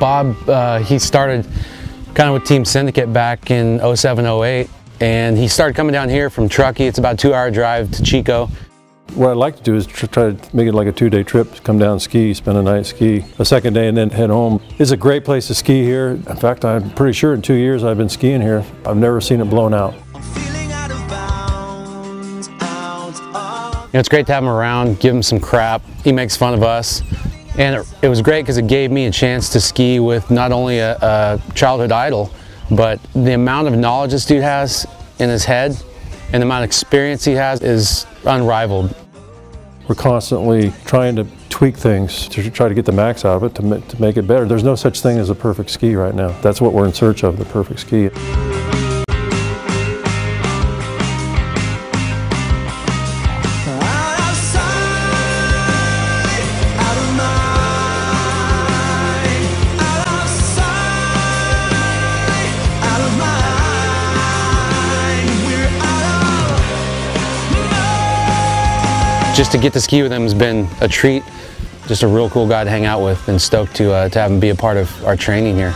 Bob, uh, he started kind of with Team Syndicate back in 07, 08, and he started coming down here from Truckee. It's about a two hour drive to Chico. What I'd like to do is try to make it like a two-day trip, come down ski, spend a night ski, a second day and then head home. It's a great place to ski here. In fact, I'm pretty sure in two years I've been skiing here, I've never seen it blown out. You know, it's great to have him around, give him some crap. He makes fun of us. And it, it was great because it gave me a chance to ski with not only a, a childhood idol, but the amount of knowledge this dude has in his head and the amount of experience he has is unrivaled. We're constantly trying to tweak things to try to get the max out of it to, to make it better. There's no such thing as a perfect ski right now. That's what we're in search of, the perfect ski. Just to get to ski with him has been a treat. Just a real cool guy to hang out with and stoked to, uh, to have him be a part of our training here.